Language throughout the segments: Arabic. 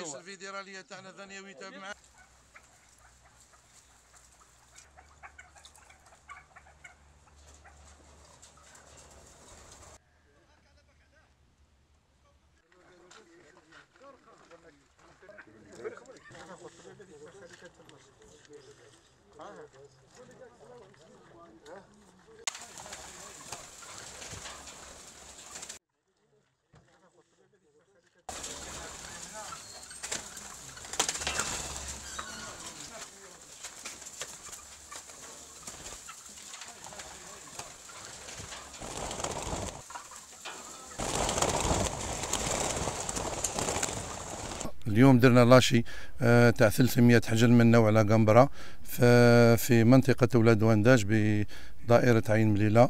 هو. الفيدرالية تاعنا ثانية ويتابع معنا اليوم درنا لاشي آه، تاع 300 حجل من نوع على قنبرة في منطقة ولاد وانداج بدائرة عين مليلة.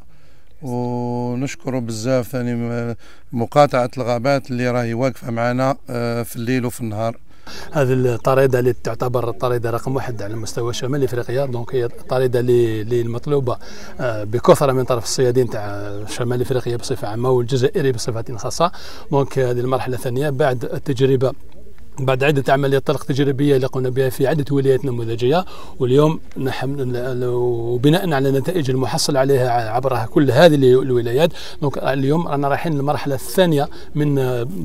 ونشكر بزاف ثاني مقاطعة الغابات اللي راهي واقفة معنا آه، في الليل وفي النهار. هذه الطريدة اللي تعتبر الطريدة رقم واحد على مستوى شمال إفريقيا. دونك هي الطريدة اللي اللي المطلوبة آه، بكثرة من طرف الصيادين تاع شمال إفريقيا بصفة عامة والجزائري بصفة خاصة. donc هذه المرحلة الثانية بعد التجربة بعد عدة عمليات طلق تجريبية اللي قمنا بها في عدة ولايات نموذجية واليوم نحن وبناء على النتائج المحصل عليها عبر كل هذه الولايات donc اليوم رانا رايحين للمرحلة الثانية من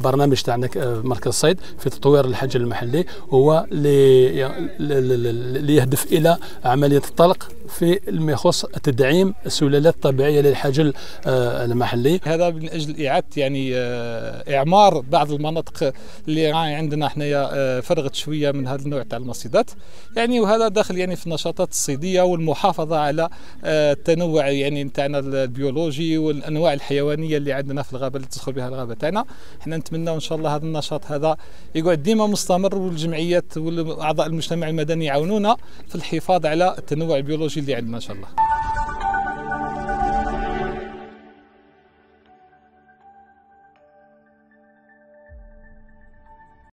برنامج تاعنا مركز الصيد في تطوير الحجل المحلي هو اللي يهدف إلى عملية الطلق في ما يخص تدعيم السلالات الطبيعية للحجل آه، المحلي هذا من أجل إعادة يعني آه، إعمار بعض المناطق اللي عندنا حنايا آه، فرغت شوية من هذا النوع تاع المصيدات. يعني وهذا داخل يعني في النشاطات الصيدية والمحافظة على التنوع يعني نتاعنا البيولوجي والأنواع الحيوانية اللي عندنا في الغابة اللي تدخل بها الغابة تاعنا. حنا نتمنى إن شاء الله هذا النشاط هذا يقعد ديما مستمر والجمعيات واعضاء المجتمع المدني يعاونونا في الحفاظ على التنوع البيولوجي اللي عندنا ان شاء الله.